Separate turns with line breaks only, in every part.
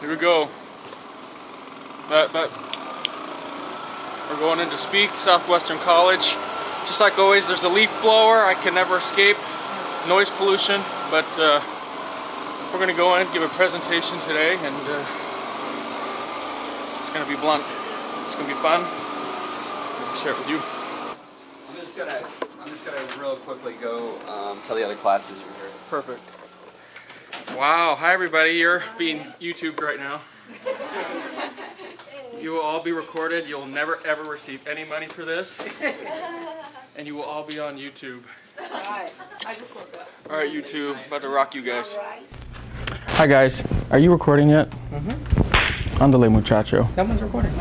Here we go. But, but we're going into Speak, Southwestern College. Just like always, there's a leaf blower. I can never escape noise pollution, but uh, we're going to go in and give a presentation today, and uh, it's going to be blunt. It's going to be fun. I'll share it with you.
I'm just gonna, I'm just gonna real quickly go um, tell the other classes you're here.
Perfect. Wow. Hi, everybody. You're being YouTubed right now. You will all be recorded. You'll never ever receive any money for this. And you will all be on YouTube.
Alright, I just woke up.
All right, YouTube. About to rock you guys.
Alright.
Hi, guys. Are you recording yet? Mm-hmm. Andale, muchacho.
That one's recording.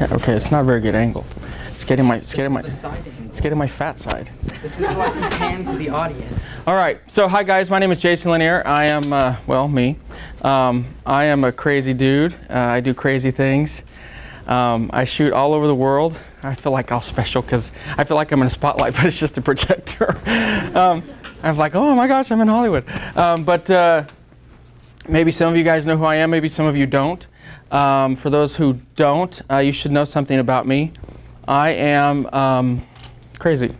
Yeah, okay, it's not a very good angle. It's getting my, it's getting my,
Angle.
it's getting my fat side.
This is what you pan to the audience.
All right. So, hi guys. My name is Jason Lanier. I am, uh, well, me. Um, I am a crazy dude. Uh, I do crazy things. Um, I shoot all over the world. I feel like all special because I feel like I'm in a spotlight, but it's just a projector. um, I was like, oh my gosh, I'm in Hollywood. Um, but uh, maybe some of you guys know who I am. Maybe some of you don't. Um, for those who don't, uh, you should know something about me. I am um, crazy.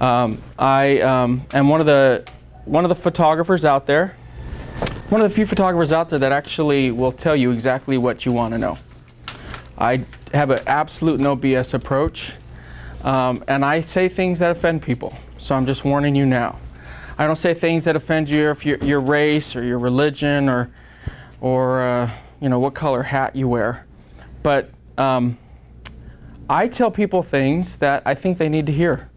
Um, I um, am one of the one of the photographers out there. One of the few photographers out there that actually will tell you exactly what you want to know. I have an absolute no BS approach, um, and I say things that offend people. So I'm just warning you now. I don't say things that offend you if your your race or your religion or or uh, you know what color hat you wear, but um, I tell people things that I think they need to hear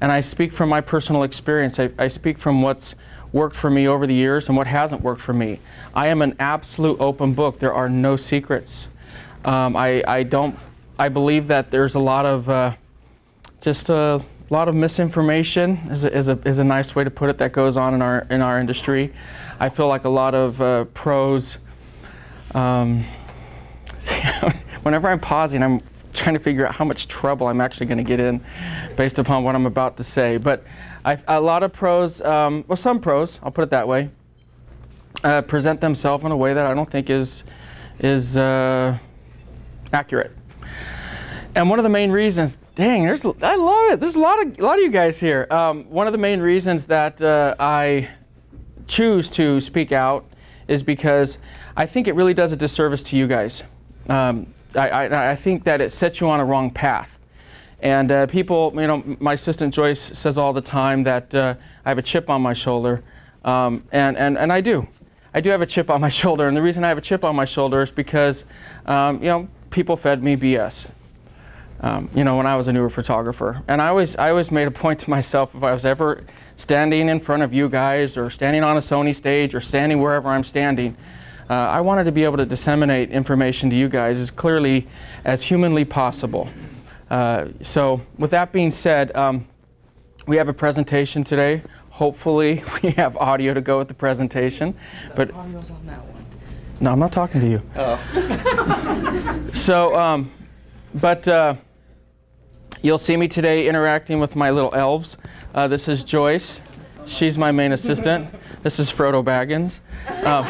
and I speak from my personal experience. I, I, speak from what's worked for me over the years and what hasn't worked for me. I am an absolute open book. There are no secrets. Um, I, I, don't. I believe that there's a lot of uh, just a lot of misinformation is a, is, a, is a nice way to put it that goes on in our in our industry. I feel like a lot of uh, pros. Um, whenever I'm pausing, I'm trying to figure out how much trouble I'm actually going to get in based upon what I'm about to say. But I, a lot of pros, um, well, some pros, I'll put it that way, uh, present themselves in a way that I don't think is is uh, accurate. And one of the main reasons, dang, there's, I love it. There's a lot of, a lot of you guys here. Um, one of the main reasons that uh, I choose to speak out is because I think it really does a disservice to you guys. Um, I, I, I, think that it sets you on a wrong path. And uh, people, you know, my assistant Joyce says all the time that uh, I have a chip on my shoulder. Um, and, and, and I do. I do have a chip on my shoulder. And the reason I have a chip on my shoulder is because, um, you know, people fed me BS. Um, you know, when I was a newer photographer. And I always, I always made a point to myself if I was ever standing in front of you guys or standing on a Sony stage or standing wherever I'm standing, uh, I wanted to be able to disseminate information to you guys as clearly as humanly possible. Uh, so, with that being said, um, we have a presentation today. Hopefully, we have audio to go with the presentation.
The but audio's on that one.
No, I'm not talking to you.
Oh.
so, um, but uh, you'll see me today interacting with my little elves. Uh, this is Joyce. She's my main assistant. This is Frodo Baggins. Um,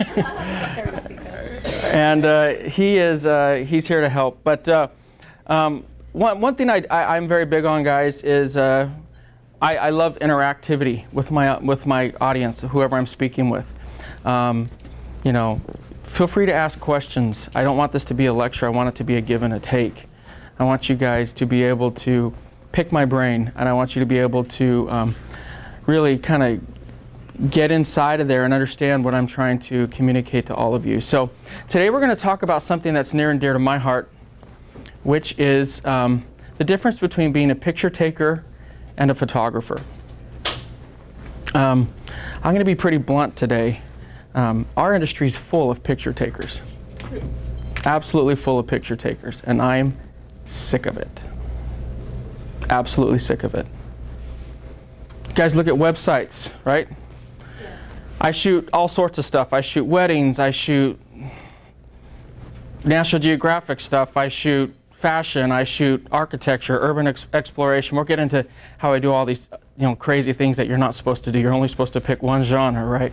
and uh, he is uh, he's here to help. But uh, um, one, one thing I, I, am very big on, guys, is uh, I, I, love interactivity with my with my audience, whoever I'm speaking with. Um, you know, feel free to ask questions. I don't want this to be a lecture. I want it to be a give and a take. I want you guys to be able to pick my brain, and I want you to be able to um, really kind of get inside of there and understand what I'm trying to communicate to all of you. So today we're going to talk about something that's near and dear to my heart, which is um, the difference between being a picture taker and a photographer. Um, I'm going to be pretty blunt today. Um, our industry is full of picture takers, absolutely full of picture takers, and I'm sick of it. Absolutely sick of it. You guys look at websites, right? I shoot all sorts of stuff. I shoot weddings, I shoot National Geographic stuff, I shoot fashion. I shoot architecture, urban ex- exploration. We'll get into how I do all these, you know, crazy things that you're not supposed to do. You're only supposed to pick one genre, right?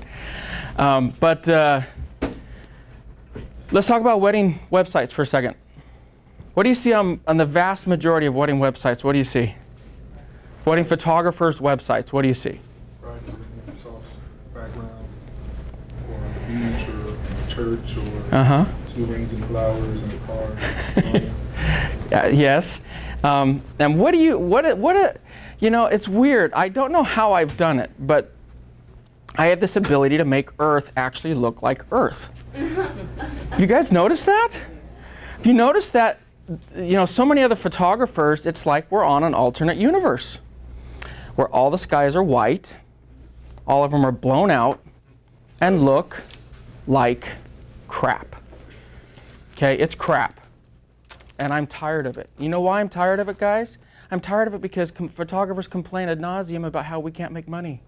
Um, but uh, let's talk about wedding websites for a second. What do you see on, on the vast majority of wedding websites? What do you see? Wedding photographers' websites. What do you see?
Right, in a soft background, or on the beach, or a church, or
Uh huh.
two rings and flowers and a car.
Uh, yes. Um, and what do you, what, a- what a, you know, it's weird. I don't know how I've done it, but I have this ability to make Earth actually look like Earth. You guys notice that? Have you noticed that, you know, so many other photographers, it's like we're on an alternate universe where all the skies are white, all of them are blown out, and look like crap. Okay, it's crap and I'm tired of it. You know why I'm tired of it, guys? I'm tired of it because com- photographers complain ad nauseum about how we can't make money.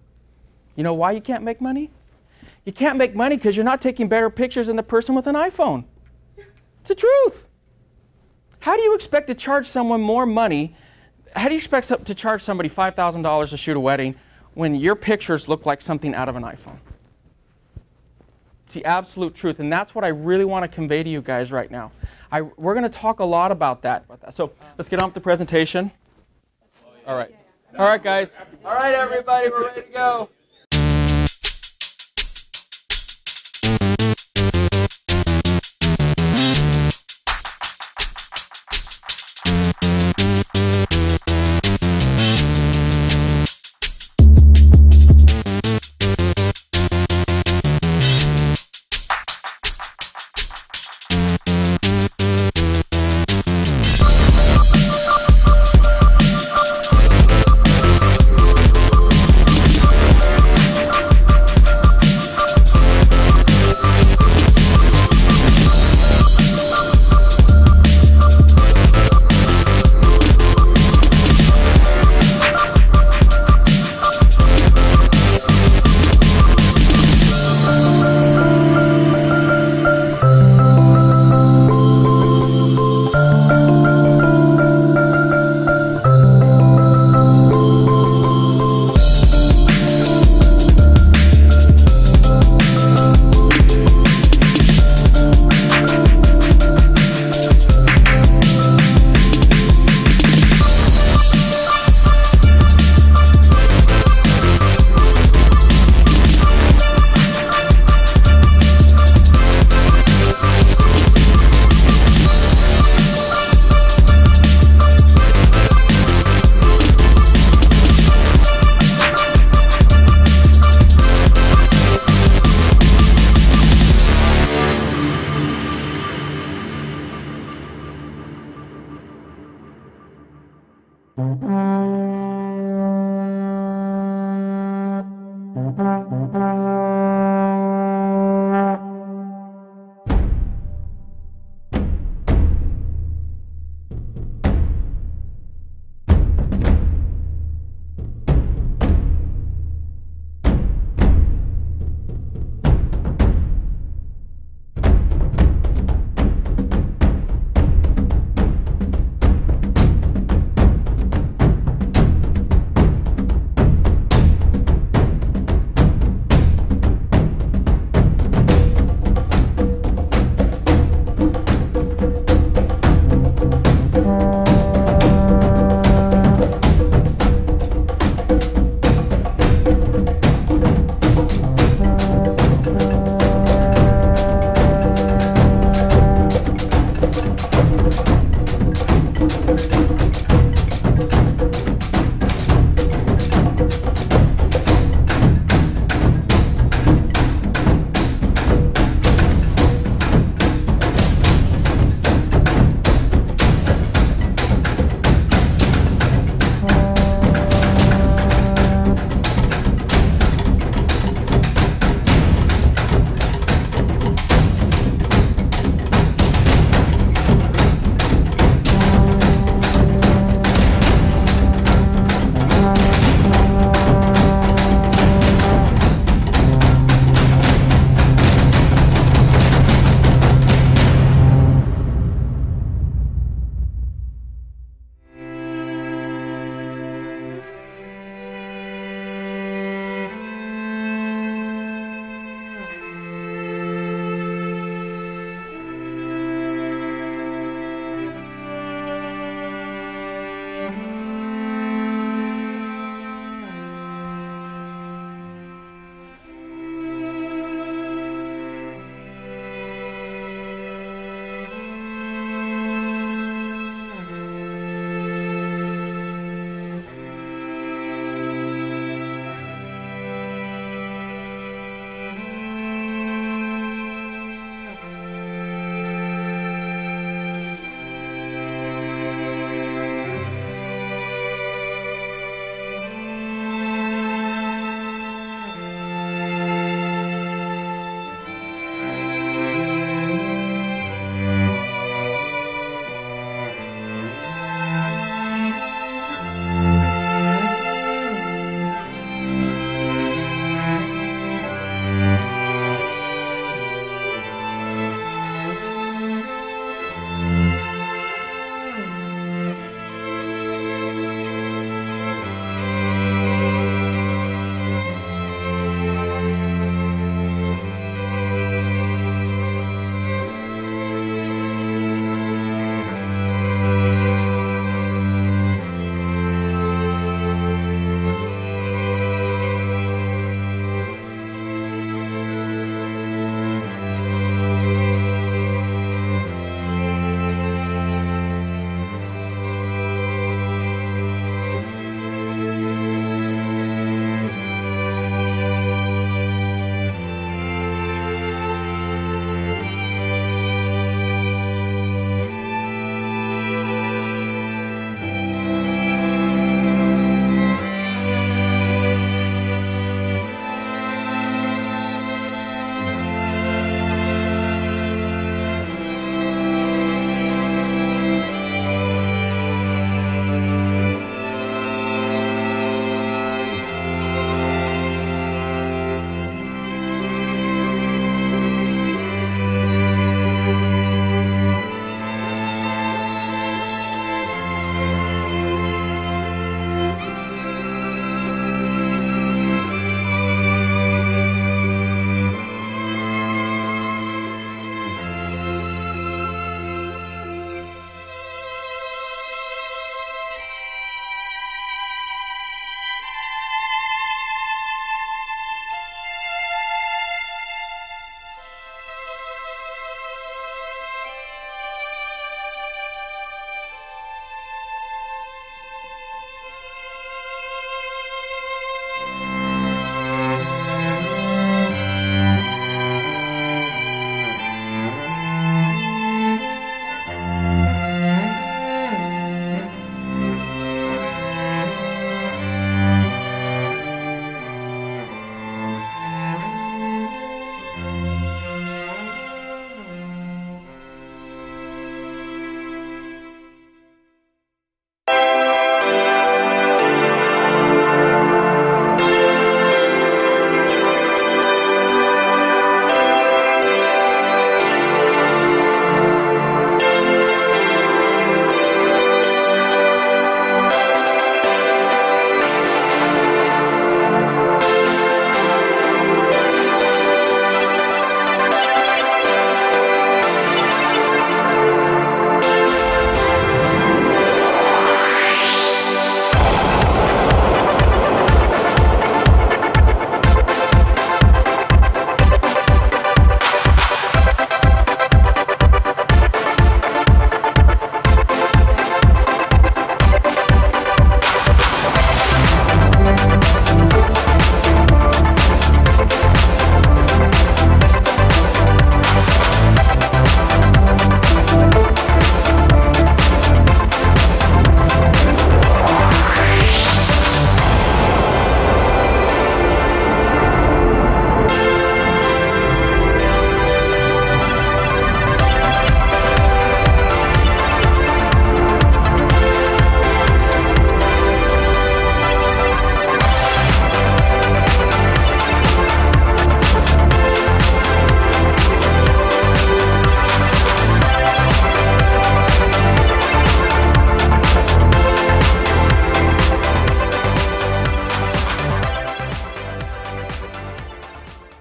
You know why you can't make money? You can't make money because you're not taking better pictures than the person with an iPhone. It's the truth. How do you expect to charge someone more money? How do you expect to charge somebody $5,000 to shoot a wedding when your pictures look like something out of an iPhone? It's the absolute truth, and that's what I really want to convey to you guys right now. I, we're going to talk a lot about that. So let's get on with the presentation. All right. All right, guys. All right, everybody, we're ready to go.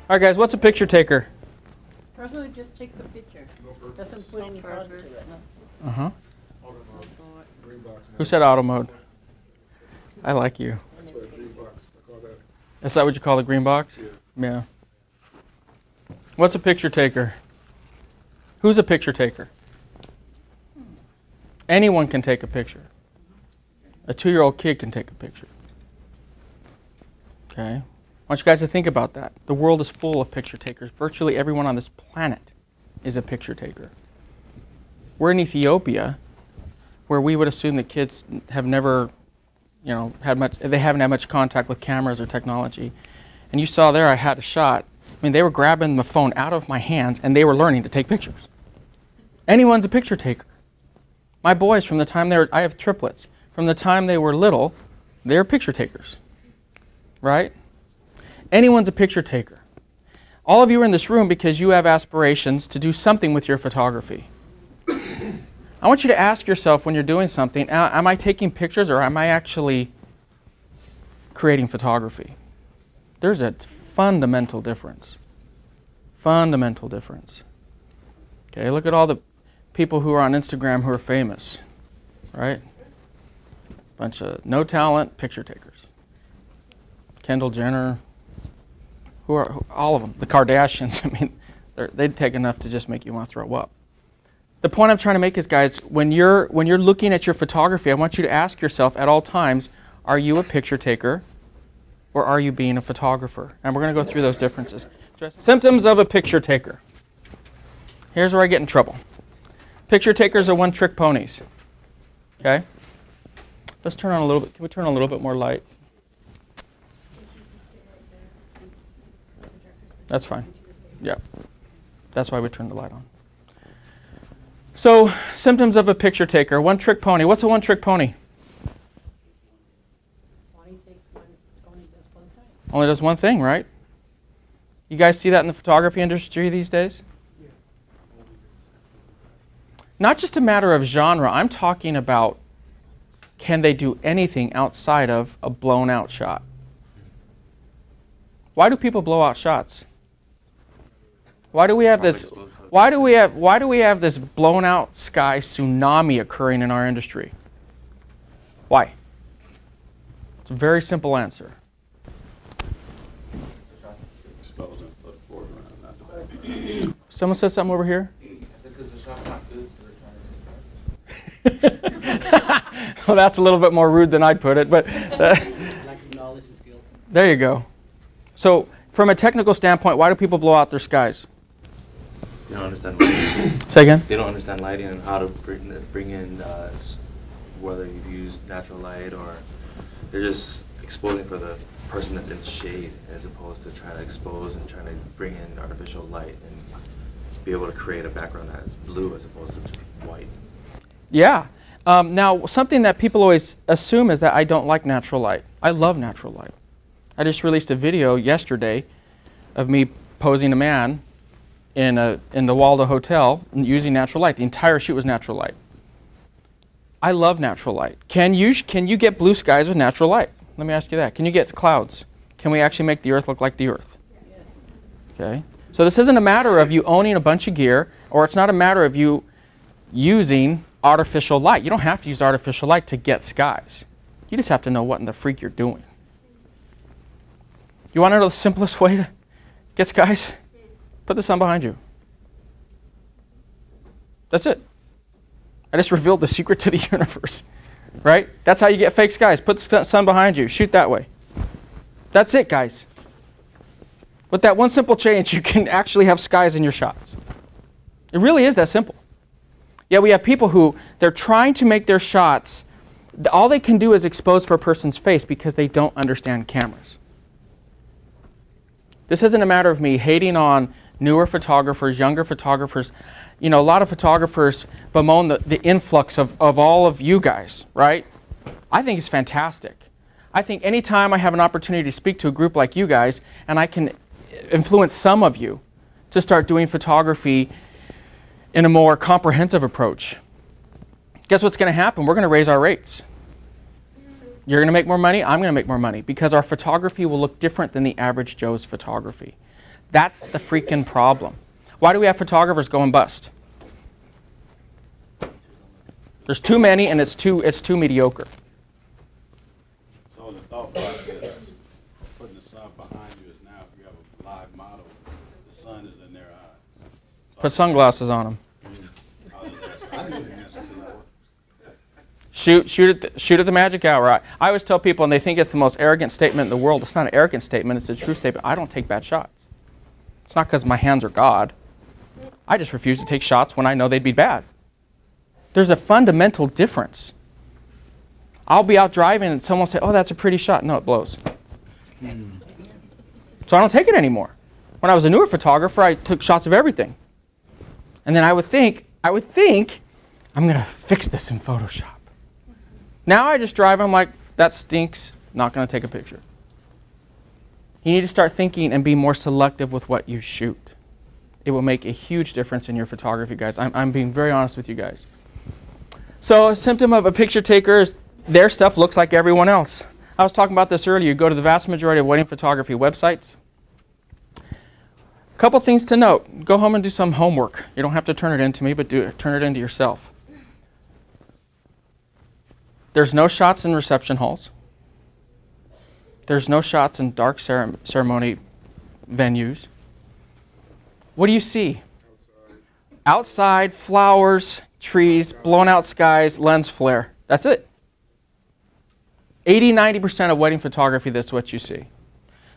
All right, guys, what's a picture taker?
Person who just takes a picture,
No
doesn't put any thought into it.
Uh huh.
Auto mode, green box.
Who said auto mode? I like you.
That's what green box, I call that.
Is that what you call the green box?
Yeah.
Yeah. What's a picture taker? Who's a picture taker? Anyone can take a picture. A two year old kid can take a picture. Okay? I want you guys to think about that. The world is full of picture takers. Virtually everyone on this planet is a picture taker. We're in Ethiopia, where we would assume that kids have never, you know, had much, they haven't had much contact with cameras or technology. And you saw there I had a shot. I mean, they were grabbing the phone out of my hands and they were learning to take pictures. Anyone's a picture taker. My boys, from the time they were, I have triplets, from the time they were little, they're picture takers. Right? Anyone's a picture taker. All of you are in this room because you have aspirations to do something with your photography. I want you to ask yourself when you're doing something, am I taking pictures or am I actually creating photography? There's a fundamental difference. Fundamental difference. Okay, look at all the people who are on Instagram who are famous, right? Bunch of no talent picture takers. Kendall Jenner, who are who- all of them, the Kardashians. I mean, they'd take enough to just make you want to throw up. The point I'm trying to make is, guys, when you're when you're looking at your photography, I want you to ask yourself at all times: Are you a picture taker, or are you being a photographer? And we're going to go through those differences. Symptoms of a picture taker. Here's where I get in trouble. Picture takers are one-trick ponies. Okay. Let's turn on a little bit. Can we turn on a little bit more light? That's fine. Yeah. That's why we turned the light on. So, symptoms of a picture taker. One trick pony. What's a one trick pony?
Bonnie takes one, Tony does one thing.
Only does one thing, right? You guys see that in the photography industry these days? Not just a matter of genre, I'm talking about can they do anything outside of a blown out shot? Why do people blow out shots? Why do we have this why do we have why do we have this blown out sky tsunami occurring in our industry? Why? It's a very simple answer. Someone said something over here? well, that's a little bit more rude than I'd put it, but uh,
Lack of knowledge and skills.
there you go. So, from a technical standpoint, why do people blow out their skies?
They don't understand lighting.
Say again.
they don't understand lighting and how to bring bring in uh, s- whether you use natural light or they're just exposing for the person that's in shade as opposed to trying to expose and trying to bring in artificial light and be able to create a background that is blue as opposed to white.
Yeah. Um, now, something that people always assume is that I don't like natural light. I love natural light. I just released a video yesterday of me posing a man in a in the Waldo Hotel using natural light. The entire shoot was natural light. I love natural light. Can you can you get blue skies with natural light? Let me ask you that. Can you get clouds? Can we actually make the Earth look like the Earth? Okay. So this isn't a matter of you owning a bunch of gear, or it's not a matter of you using artificial light. You don't have to use artificial light to get skies. You just have to know what in the freak you're doing. You want to know the simplest way to get skies? Put the sun behind you. That's it. I just revealed the secret to the universe. Right? That's how you get fake skies. Put the sun behind you. Shoot that way. That's it, guys. With that one simple change, you can actually have skies in your shots. It really is that simple. Yet we have people who they're trying to make their shots. All they can do is expose for a person's face because they don't understand cameras. This isn't a matter of me hating on newer photographers, younger photographers. You know, a lot of photographers bemoan the, the influx of, of all of you guys, right? I think it's fantastic. I think anytime I have an opportunity to speak to a group like you guys and I can influence some of you to start doing photography in a more comprehensive approach, guess what's going to happen? We're going to raise our rates. You're going to make more money, I'm going to make more money because our photography will look different than the average Joe's photography. That's the freaking problem. Why do we have photographers going bust? There's too many and it's too it's too mediocre.
So the thought process, of putting the sun behind you is now if you have a live model, the sun is in their eyes.
Put sunglasses on them.
I'll just ask, I didn't know the answer to that one.
Shoot, shoot at, the, shoot at the magic hour. I, I always tell people, and they think it's the most arrogant statement in the world. It's not an arrogant statement. It's a true statement. I don't take bad shots. It's not because my hands are God. I just refuse to take shots when I know they'd be bad. There's a fundamental difference. I'll be out driving and someone will say, "Oh, that's a pretty shot." No, it blows. So I don't take it anymore. When I was a newer photographer, I took shots of everything. And then I would think, I would think, I'm going to fix this in Photoshop. Now I just drive, I'm like, that stinks, not going to take a picture. You need to start thinking and be more selective with what you shoot. It will make a huge difference in your photography, guys. I'm, I'm being very honest with you guys. So, a symptom of a picture taker is their stuff looks like everyone else. I was talking about this earlier. You go to the vast majority of wedding photography websites. A couple things to note. Go home and do some homework. You don't have to turn it into me, but do it, turn it into yourself. There's no shots in reception halls. There's no shots in dark cere- ceremony venues. What do you see? Outside, flowers, trees, blown out skies, lens flare. That's it. 80 90% of wedding photography, that's what you see.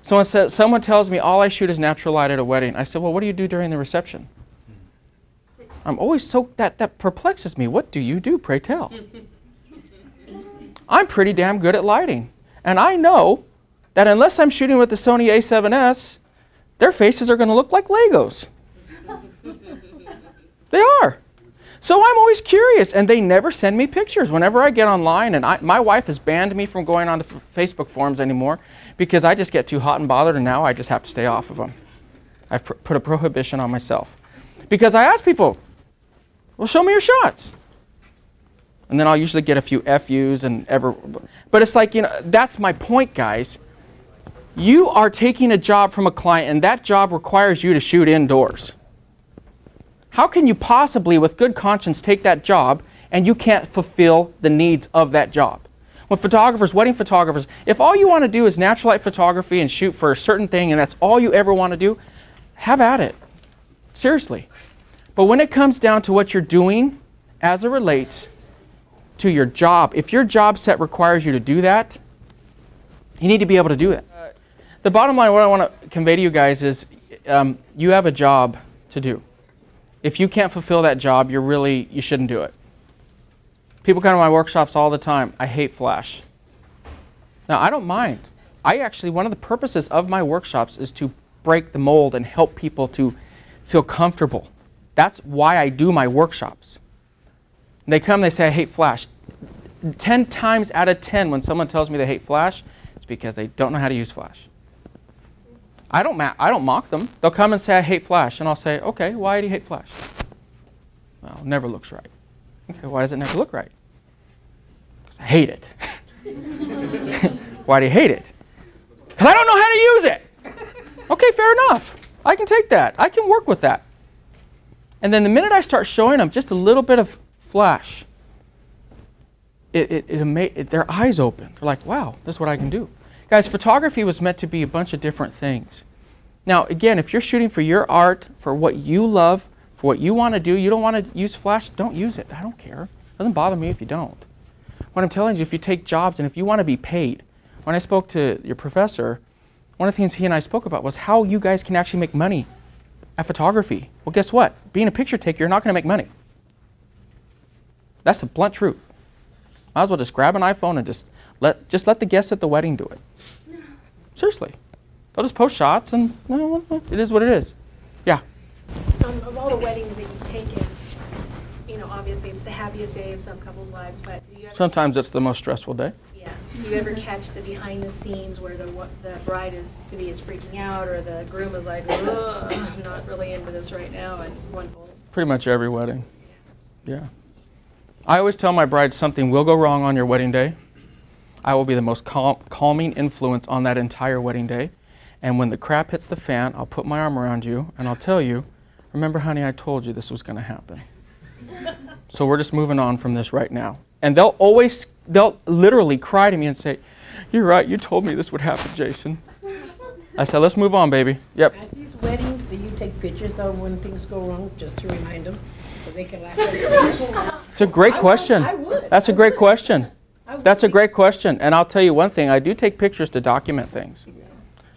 Someone, says, someone tells me all I shoot is natural light at a wedding. I said, Well, what do you do during the reception? I'm always so, that, that perplexes me. What do you do, pray tell? I'm pretty damn good at lighting. And I know that unless I'm shooting with the Sony A7S, their faces are going to look like Legos. they are. So I'm always curious, and they never send me pictures. Whenever I get online, and I, my wife has banned me from going on to Facebook forums anymore because I just get too hot and bothered, and now I just have to stay off of them. I've put a prohibition on myself. Because I ask people, well, show me your shots. And then I'll usually get a few FUs and ever. But it's like, you know, that's my point, guys. You are taking a job from a client, and that job requires you to shoot indoors. How can you possibly, with good conscience, take that job and you can't fulfill the needs of that job? When photographers, wedding photographers, if all you want to do is natural light photography and shoot for a certain thing and that's all you ever want to do, have at it. Seriously. But when it comes down to what you're doing as it relates to your job, if your job set requires you to do that, you need to be able to do it. The bottom line, what I want to convey to you guys is um, you have a job to do if you can't fulfill that job, you're really you shouldn't do it. People come to my workshops all the time. I hate flash. Now, I don't mind. I actually one of the purposes of my workshops is to break the mold and help people to feel comfortable. That's why I do my workshops. They come, they say I hate flash. 10 times out of 10 when someone tells me they hate flash, it's because they don't know how to use flash. I don't, I don't mock them. They'll come and say, I hate Flash. And I'll say, okay, why do you hate Flash? Well, it never looks right. Okay, why does it never look right? Because I hate it. why do you hate it? Because I don't know how to use it. Okay, fair enough. I can take that. I can work with that. And then the minute I start showing them just a little bit of Flash, it, it, it, it their eyes open. They're like, wow, this is what I can do. Guys, photography was meant to be a bunch of different things. Now, again, if you're shooting for your art, for what you love, for what you want to do, you don't want to use flash, don't use it. I don't care. It doesn't bother me if you don't. What I'm telling you, if you take jobs and if you want to be paid, when I spoke to your professor, one of the things he and I spoke about was how you guys can actually make money at photography. Well, guess what? Being a picture taker, you're not going to make money. That's the blunt truth. Might as well just grab an iPhone and just let just let the guests at the wedding do it. Seriously, they'll just post shots and it is what it is. Yeah.
Um, of all the weddings that you've taken, you know, obviously it's the happiest day of some couples' lives, but do you ever,
Sometimes it's the most stressful day.
yeah, do you ever catch the behind the scenes where the the bride is to be is freaking out or the groom is like, Ugh, I'm not really into this right now, and one
Pretty much every wedding. Yeah. I always tell my brides something will go wrong on your wedding day. I will be the most cal- calming influence on that entire wedding day. And when the crap hits the fan, I'll put my arm around you and I'll tell you, remember, honey, I told you this was going to happen. so we're just moving on from this right now. And they'll always, they'll literally cry to me and say, You're right, you told me this would happen, Jason. I said, Let's move on, baby. Yep.
At these weddings, do you take pictures of when things go wrong, just to remind them, so they can laugh?
It's a great
I would-
question.
I would.
That's a great question.
I would
That's a great question. And I'll tell you one thing I do take pictures to document things.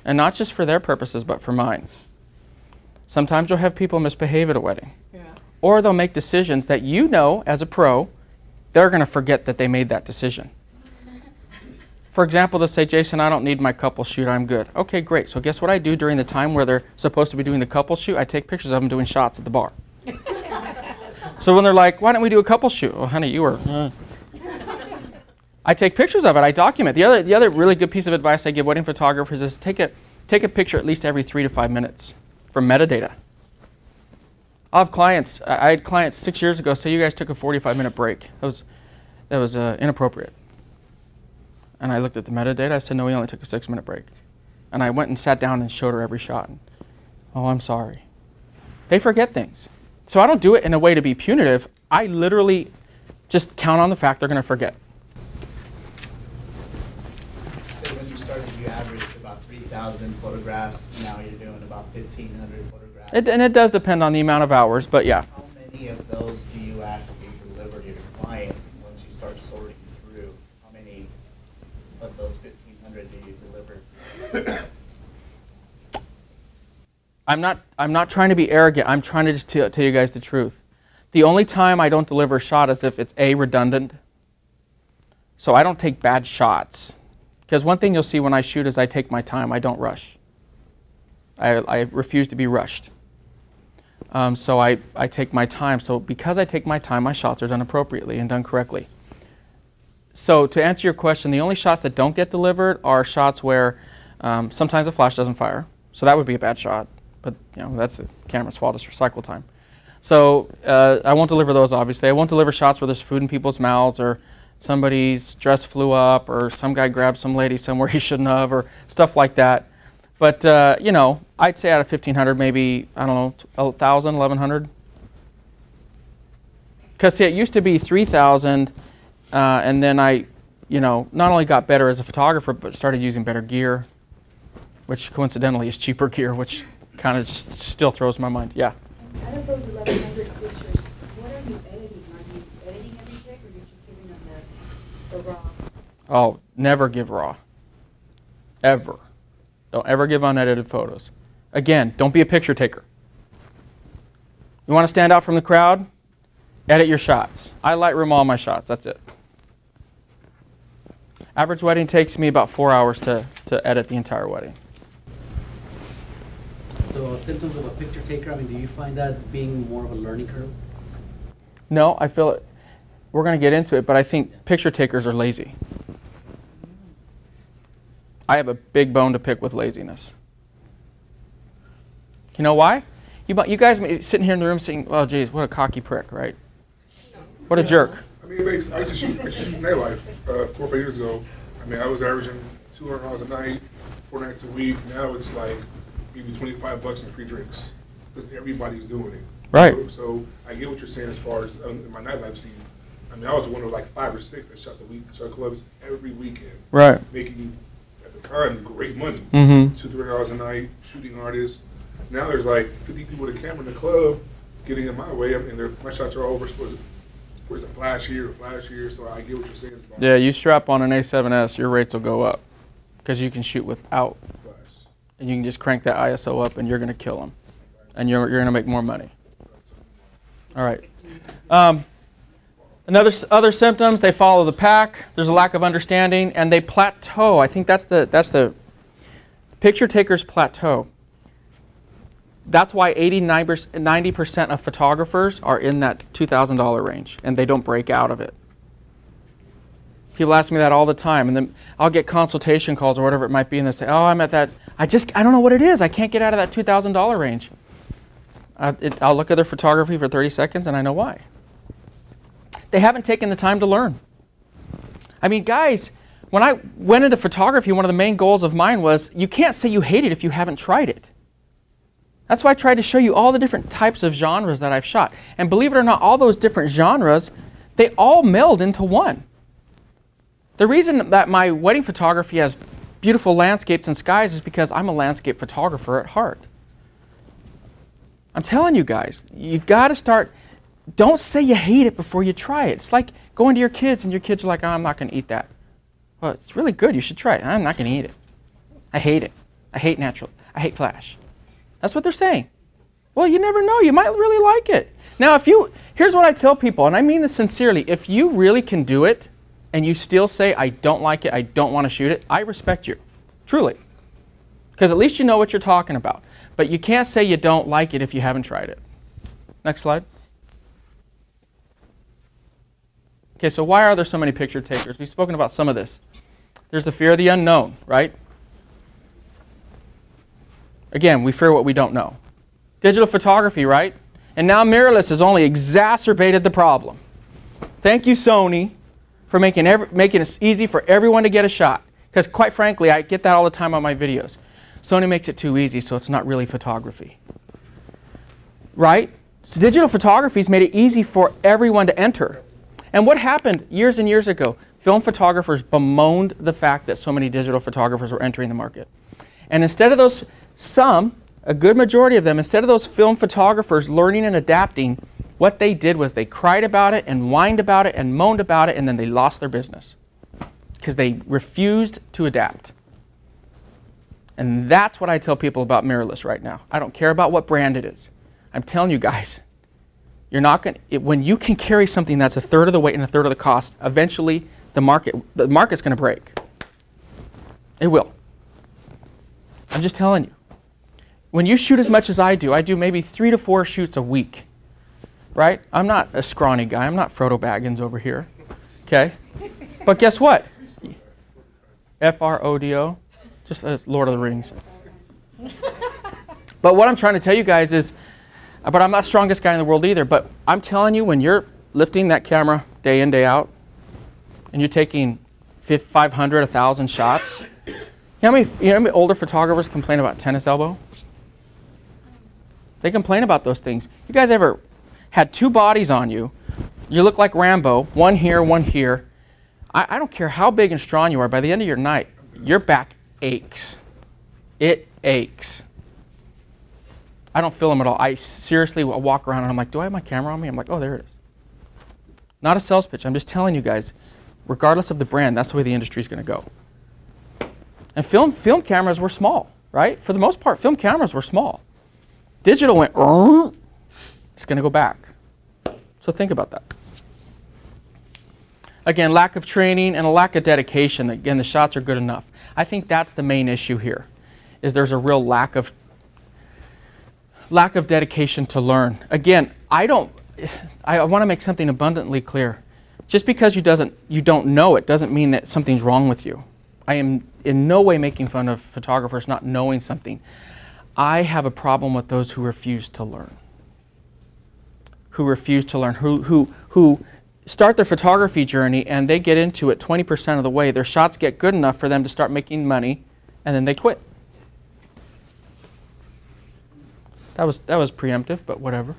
And not just for their purposes, but for mine. Sometimes you'll have people misbehave at a wedding.
Yeah.
Or they'll make decisions that you know, as a pro, they're going to forget that they made that decision. For example, they'll say, Jason, I don't need my couple shoot, I'm good. Okay, great. So, guess what I do during the time where they're supposed to be doing the couple shoot? I take pictures of them doing shots at the bar. so, when they're like, why don't we do a couple shoot? Well, honey, you were. uh." I take pictures of it, I document. The other, the other really good piece of advice I give wedding photographers is take a, take a picture at least every three to five minutes for metadata. I'll have clients. I I had clients six years ago say you guys took a 45 minute break. That was, that was uh, inappropriate. And I looked at the metadata. I said, no, we only took a six minute break. And I went and sat down and showed her every shot. And, oh, I'm sorry. They forget things. So I don't do it in a way to be punitive. I literally just count on the fact they're going to forget.
So when you started, you averaged about 3,000 photographs. Now you're doing about 1,500 photographs.
It, and it does depend on the amount of hours, but yeah.
How many of those do you actually deliver to your client once you start sorting through? How many of those 1,500 do you deliver?
I'm not, I'm not trying to be arrogant. I'm trying to just tell, you guys the truth. The only time I don't deliver a shot is if it's A, redundant. So I don't take bad shots. Because one thing you'll see when I shoot is I take my time, I don't rush. I, I refuse to be rushed. Um, so I, I take my time. So because I take my time, my shots are done appropriately and done correctly. So to answer your question, the only shots that don't get delivered are shots where um, sometimes the flash doesn't fire. So that would be a bad shot. But you know that's the camera's fault. It's for cycle time. So uh, I won't deliver those. Obviously, I won't deliver shots where there's food in people's mouths or somebody's dress flew up or some guy grabbed some lady somewhere he shouldn't have or stuff like that. But uh, you know, I'd say out of 1,500, maybe I don't know, 1,000, 1,100. Because see, it used to be 3,000, uh, and then I, you know, not only got better as a photographer, but started using better gear, which coincidentally is cheaper gear, which kind of just still throws my mind. Yeah.
Out of those 1,100 pictures, what are you editing? Are you editing every pic, or you're just giving them the, the raw?
Oh, never give raw. Ever. Don't ever give unedited photos. Again, don't be a picture taker. You want to stand out from the crowd? Edit your shots. I Lightroom all my shots. That's it. Average wedding takes me about four hours to, to edit the entire wedding.
So symptoms of a picture taker, I mean, do you find that being more of a learning curve?
No, I feel it. We're going to get into it, but I think picture takers are lazy. I have a big bone to pick with laziness. You know why? You, you guys may- sitting here in the room saying, "Oh, geez, what a cocky prick, right? What a jerk."
I mean, it makes, I used to shoot, I used to shoot nightlife, uh, four, five years ago. I mean, I was averaging two hundred dollars a night, four nights a week. Now it's like maybe twenty-five bucks and free drinks, because everybody's doing it.
Right.
So, so I get what you're saying as far as um, in my nightlife scene. I mean, I was one of like five or six that shot the week, shot clubs every weekend.
Right.
Making, at the time, great money.
Mhm.
Two, three dollars a night, shooting artists. Now there's like fifty people with a camera in the club, getting in my way, and they're, my shots are all over. Supposed where's a flash here, a flash here. So I get what you're saying.
Yeah, you strap on an A7S, your rates will go up because you can shoot without. And you can just crank that ISO up, and you're going to kill them, and you're, you're going to make more money. All right. Um, another other symptoms they follow the pack. There's a lack of understanding, and they plateau. I think that's the that's the picture takers plateau. That's why 89 90% of photographers are in that $2,000 range, and they don't break out of it. People ask me that all the time, and then I'll get consultation calls or whatever it might be, and they say, "Oh, I'm at that. I just I don't know what it is. I can't get out of that two thousand dollar range." Uh, it, I'll look at their photography for 30 seconds, and I know why. They haven't taken the time to learn. I mean, guys, when I went into photography, one of the main goals of mine was you can't say you hate it if you haven't tried it. That's why I tried to show you all the different types of genres that I've shot. And believe it or not, all those different genres, they all meld into one. The reason that my wedding photography has beautiful landscapes and skies is because I'm a landscape photographer at heart. I'm telling you guys, you got to start. Don't say you hate it before you try it. It's like going to your kids and your kids are like, oh, I'm not going to eat that. Well, it's really good. You should try it. I'm not going to eat it. I hate it. I hate natural. I hate flash. That's what they're saying. Well, you never know. You might really like it. Now, if you, here's what I tell people, and I mean this sincerely. If you really can do it and you still say, I don't like it, I don't want to shoot it, I respect you. Truly. Because at least you know what you're talking about. But you can't say you don't like it if you haven't tried it. Next slide. Okay, so why are there so many picture takers? We've spoken about some of this. There's the fear of the unknown, right? Again, we fear what we don't know. Digital photography, right? And now mirrorless has only exacerbated the problem. Thank you, Sony, for making, every, making it easy for everyone to get a shot. Because quite frankly, I get that all the time on my videos. Sony makes it too easy, so it's not really photography. Right? So digital photography's made it easy for everyone to enter. And what happened years and years ago? Film photographers bemoaned the fact that so many digital photographers were entering the market. And instead of those some, a good majority of them, instead of those film photographers learning and adapting, what they did was they cried about it and whined about it and moaned about it, and then they lost their business because they refused to adapt. And that's what I tell people about mirrorless right now. I don't care about what brand it is. I'm telling you guys, you're not going when you can carry something that's a third of the weight and a third of the cost, eventually the market, the market's going to break. It will. I'm just telling you when you shoot as much as I do, I do maybe three to four shoots a week, right? I'm not a scrawny guy. I'm not Frodo Baggins over here, okay? But guess what? F R O D O, just as Lord of the Rings. But what I'm trying to tell you guys is, but I'm not the strongest guy in the world either, but I'm telling you, when you're lifting that camera day in, day out, and you're taking 500, 1,000 shots, you know, how many, you know how many older photographers complain about tennis elbow? They complain about those things. You guys ever had two bodies on you? You look like Rambo, one here, one here. I, I don't care how big and strong you are, by the end of your night, your back aches. It aches. I don't feel them at all. I seriously walk around and I'm like, do I have my camera on me? I'm like, oh, there it is. Not a sales pitch. I'm just telling you guys, regardless of the brand, that's the way the industry is going to go. And film, film cameras were small, right? For the most part, film cameras were small. Digital went, it's going to go back. So think about that. Again, lack of training and a lack of dedication. Again, the shots are good enough. I think that's the main issue here, is there's a real lack of lack of dedication to learn. Again, I don't. I want to make something abundantly clear. Just because you doesn't you don't know it doesn't mean that something's wrong with you. I am in no way making fun of photographers not knowing something. I have a problem with those who refuse to learn. Who refuse to learn, who, who, who start their photography journey and they get into it 20% of the way. Their shots get good enough for them to start making money and then they quit. That was, that was preemptive, but whatever.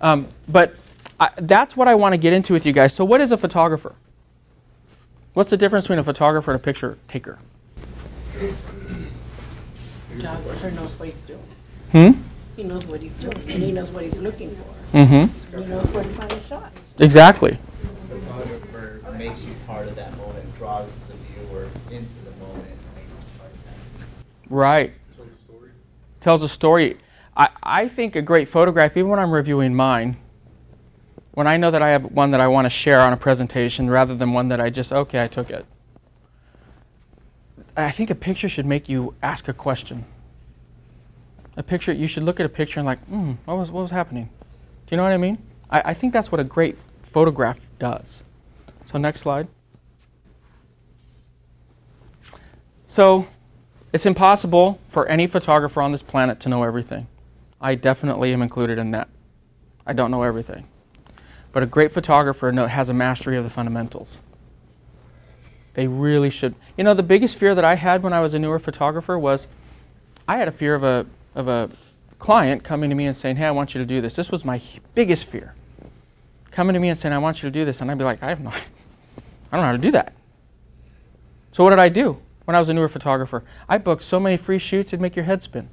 Um, but I, that's what I want to get into with you guys. So, what is a photographer? What's the difference between a photographer and a picture taker?
Photographer knows what he's doing.
Hmm?
He knows what he's doing, and he knows what he's looking for.
Mm-hmm.
He knows where to find shot.
Exactly.
The photographer makes you part of that moment, draws the viewer into the moment, and makes it part of that scene.
Right. Tells a story. I, I think a great photograph, even when I'm reviewing mine, when I know that I have one that I want to share on a presentation rather than one that I just, okay, I took it. I think a picture should make you ask a question. A picture, you should look at a picture and like, hmm, what was, what was happening? Do you know what I mean? I, I think that's what a great photograph does. So next slide. So it's impossible for any photographer on this planet to know everything. I definitely am included in that. I don't know everything. But a great photographer has a mastery of the fundamentals. They really should. You know, the biggest fear that I had when I was a newer photographer was I had a fear of a, of a client coming to me and saying, hey, I want you to do this. This was my biggest fear. Coming to me and saying, I want you to do this. And I'd be like, I have no, I don't know how to do that. So what did I do when I was a newer photographer? I booked so many free shoots, it'd make your head spin.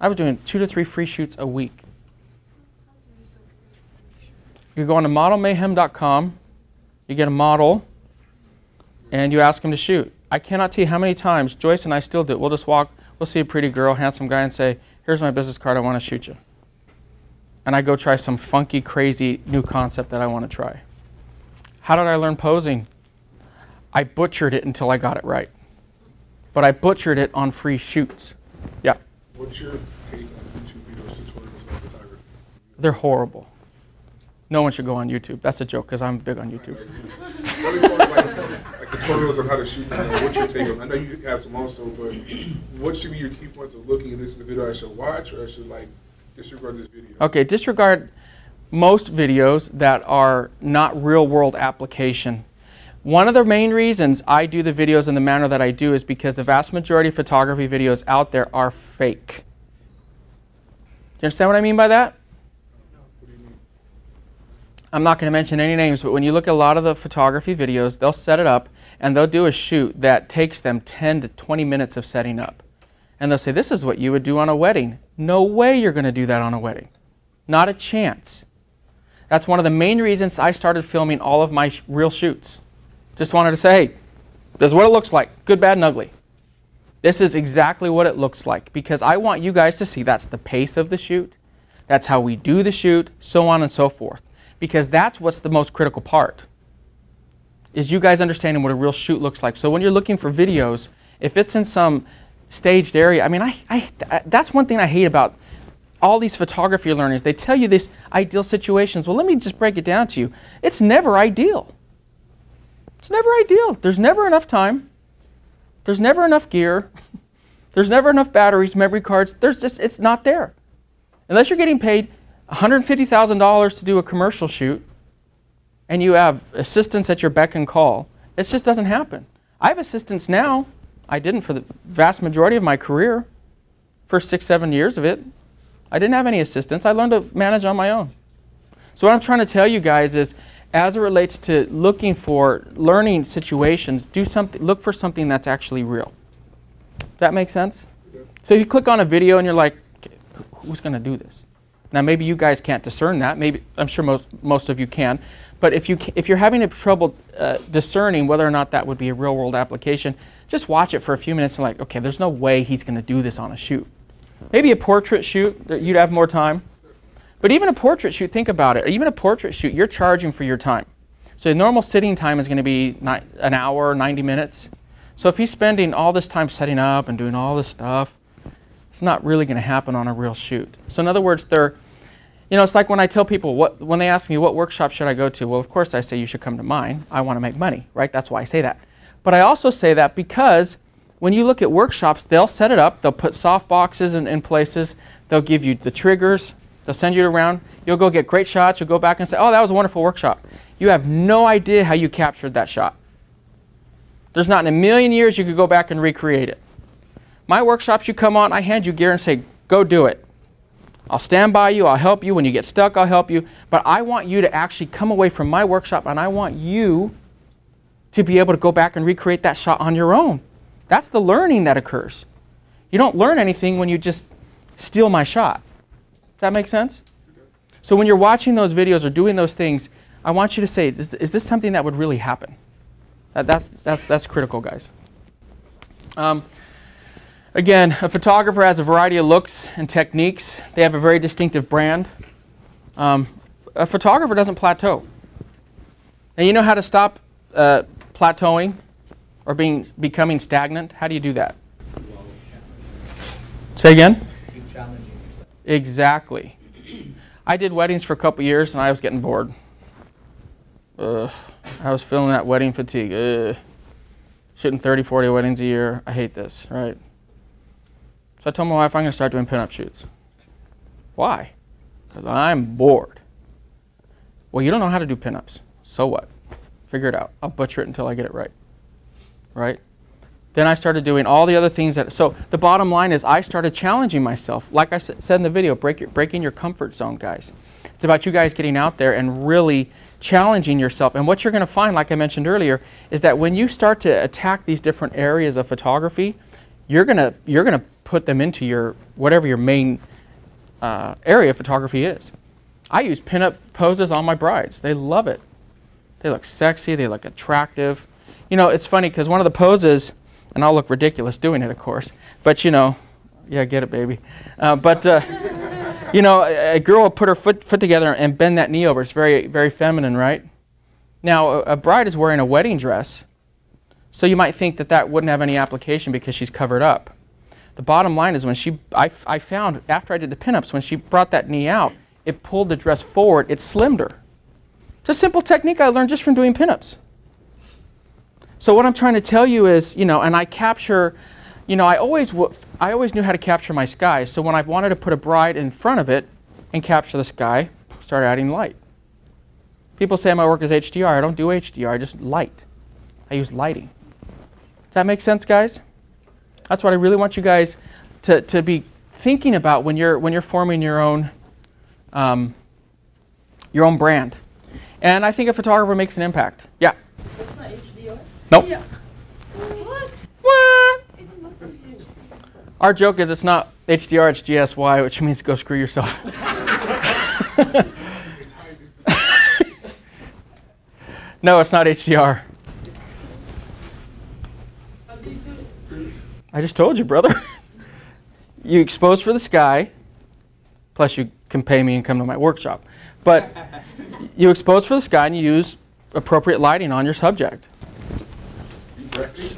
I was doing two to three free shoots a week. You go on to modelmayhem.com, you get a model, and you ask him to shoot. I cannot tell you how many times Joyce and I still do it. We'll just walk, we'll see a pretty girl, handsome guy, and say, Here's my business card, I want to shoot you. And I go try some funky, crazy new concept that I want to try. How did I learn posing? I butchered it until I got it right. But I butchered it on free shoots. Yeah.
What's your take on YouTube videos, tutorials on photography?
They're horrible. No one should go on YouTube. That's a joke because I'm big on YouTube.
Tutorials on how to shoot? things, What's your take on? I know you have some also, but what should be your key points of looking? This is the video I should watch, or I should like disregard this video.
Okay, disregard most videos that are not real world application. One of the main reasons I do the videos in the manner that I do is because the vast majority of photography videos out there are fake. Do you understand what I mean by that? I'm not going to mention any names, but when you look at a lot of the photography videos, they'll set it up and they'll do a shoot that takes them 10 to 20 minutes of setting up. And they'll say, This is what you would do on a wedding. No way you're going to do that on a wedding. Not a chance. That's one of the main reasons I started filming all of my sh- real shoots. Just wanted to say, hey, this is what it looks like good, bad, and ugly. This is exactly what it looks like because I want you guys to see that's the pace of the shoot, that's how we do the shoot, so on and so forth. Because that's what's the most critical part. Is you guys understanding what a real shoot looks like. So when you're looking for videos, if it's in some staged area, I mean, I, I, that's one thing I hate about all these photography learners. They tell you these ideal situations. Well, let me just break it down to you. It's never ideal. It's never ideal. There's never enough time. There's never enough gear. There's never enough batteries, memory cards. There's just it's not there. Unless you're getting paid $150,000 to do a commercial shoot and you have assistants at your beck and call, it just doesn't happen. I have assistants now. I didn't for the vast majority of my career. First six, seven years of it, I didn't have any assistants. I learned to manage on my own. So, what I'm trying to tell you guys is, as it relates to looking for learning situations, do something, look for something that's actually real. Does that make sense? So, you click on a video and you're like, "Okay, who's going to do this? Now, maybe you guys can't discern that. Maybe I'm sure most most of you can. But if you, if you're having trouble uh, discerning whether or not that would be a real world application, just watch it for a few minutes and like, okay, there's no way he's going to do this on a shoot. Maybe a portrait shoot that you'd have more time. But even a portrait shoot, think about it. Even a portrait shoot, you're charging for your time. So the normal sitting time is going to be an hour, 90 minutes. So if he's spending all this time setting up and doing all this stuff, it's not really going to happen on a real shoot. So in other words, they're, you know, it's like when I tell people what when they ask me what workshop should I go to. Well, of course I say you should come to mine. I want to make money, right? That's why I say that. But I also say that because when you look at workshops, they'll set it up. They'll put soft boxes in, in places. They'll give you the triggers. They'll send you around. You'll go get great shots. You'll go back and say, "Oh, that was a wonderful workshop." You have no idea how you captured that shot. There's not in a million years you could go back and recreate it. My workshops, you come on, I hand you gear and say, go do it. I'll stand by you, I'll help you. When you get stuck, I'll help you. But I want you to actually come away from my workshop and I want you to be able to go back and recreate that shot on your own. That's the learning that occurs. You don't learn anything when you just steal my shot. Does that make sense? So when you're watching those videos or doing those things, I want you to say, is, is this something that would really happen? That, that's, that's, that's critical, guys. Um, Again, a photographer has a variety of looks and techniques. They have a very distinctive brand. Um, a photographer doesn't plateau. And you know how to stop uh, plateauing or being becoming stagnant? How do you do that? Say again? Exactly. I did weddings for a couple years and I was getting bored. Ugh. I was feeling that wedding fatigue. Ugh. Shooting 30, 40 weddings a year. I hate this, right? So I told my wife I'm going to start doing pinup shoots. Why? Because I'm bored. Well, you don't know how to do pinups. So what? Figure it out. I'll butcher it until I get it right. right? Then I started doing all the other things that. So the bottom line is, I started challenging myself. Like I said in the video, break your, breaking your comfort zone, guys. It's about you guys getting out there and really challenging yourself. And what you're going to find, like I mentioned earlier, is that when you start to attack these different areas of photography, you're going to you're going to put them into your whatever your main uh, area of photography is. I use pinup poses on my brides. They love it. They look sexy. They look attractive. You know, it's funny because one of the poses, and I'll look ridiculous doing it, of course. But you know, yeah, get it, baby. Uh, but uh, you know, a, a girl will put her foot foot together and bend that knee over. It's very very feminine, right? Now, a, a bride is wearing a wedding dress, so you might think that that wouldn't have any application because she's covered up. The bottom line is when she, I, I found after I did the pinups, when she brought that knee out, it pulled the dress forward. It slimmed her. It's a simple technique I learned just from doing pinups. So what I'm trying to tell you is, you know, and I capture, you know, I always, I always knew how to capture my sky. So when I wanted to put a bride in front of it and capture the sky, start adding light. People say my work is HDR. I don't do HDR. I just light. I use lighting. Does that make sense, guys? That's what I really want you guys to, to be thinking about when you're when you're forming your own um, your own brand. And I think a photographer makes an impact. Yeah.
That's not HDR?
Nope.
Yeah. What?
What?
It must have.
Our joke is it's not HDR, it's GSY, which means go screw yourself. no, it's not HDR.
How do you do it?
I just told you, brother. you expose for the sky, plus you can pay me and come to my workshop. But you expose for the sky and you use appropriate lighting on your subject. S-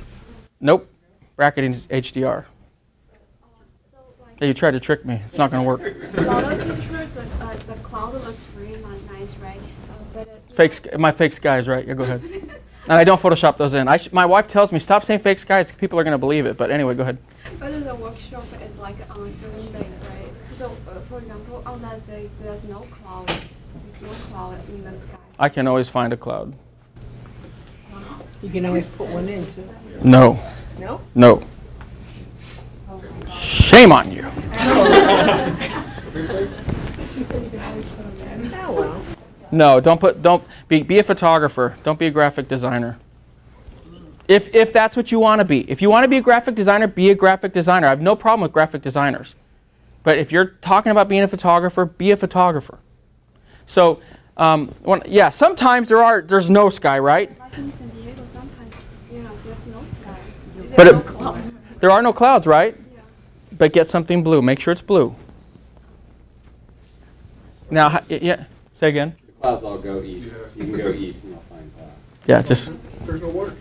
Nope. Bracketing is HDR. Yeah, you tried to trick me. It's not going to work.
A lot of pictures, the, uh, the cloud looks really not nice, right? But uh,
Fake, my fake sky is right. Yeah, go ahead. And I don't Photoshop those in. I sh- my wife tells me stop saying fake skies. 'cause People are going to believe it. But anyway, go ahead.
But the workshop is like on a certain day, right? So, uh, for example, on that day, there's no cloud. There's no cloud in the sky.
I can always find a cloud.
You can always put one in, too.
No.
No?
No. Shame on you.
Well.
No, don't put don't be be a photographer. Don't be a graphic designer. If if that's what you want to be. If you want to be a graphic designer, be a graphic designer. I have no problem with graphic designers. But if you're talking about being a photographer, be a photographer. So, um, when, yeah, sometimes there are there's no sky, right?
Like in San Diego, sometimes, you know, there's no sky. There's
But
no
it-
clouds.
There are no clouds, right?
Yeah.
But get something blue. Make sure it's blue. Now, yeah, say again.
The clouds all go east. You can go east and you'll find clouds.
Yeah, just
There's no water.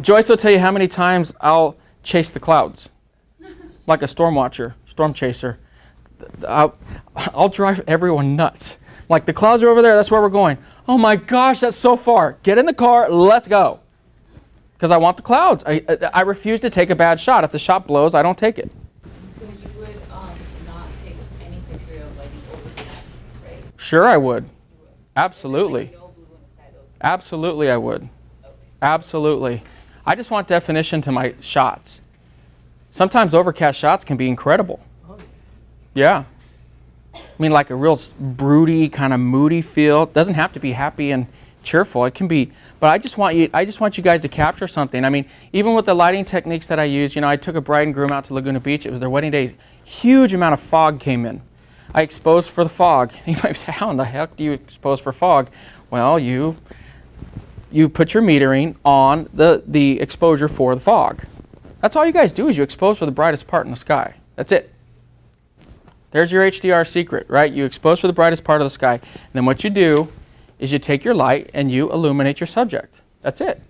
Joyce will tell you how many times I'll chase the clouds, like a storm watcher, storm chaser. I'll, I'll drive everyone nuts. Like the clouds are over there. That's where we're going. Oh my gosh, that's so far. Get in the car. Let's go. Because I want the clouds. I, I, I refuse to take a bad shot. If the shot blows, I don't take it.
So you would um, not take any picture of like the overcast, right?
Sure, I would. Absolutely. Absolutely, I would. Absolutely. I just want definition to my shots. Sometimes overcast shots can be incredible. Yeah. I mean, like a real broody, kind of moody feel. It doesn't have to be happy and cheerful. It can be, but I just want you. I just want you guys to capture something. I mean, even with the lighting techniques that I use, you know, I took a bride and groom out to Laguna Beach. It was their wedding day. Huge amount of fog came in. I exposed for the fog. You might say, how in the heck do you expose for fog? Well, you you put your metering on the, the exposure for the fog. That's all you guys do is you expose for the brightest part in the sky. That's it. There's your HDR secret, right? You expose for the brightest part of the sky. And then what you do is you take your light and you illuminate your subject. That's it.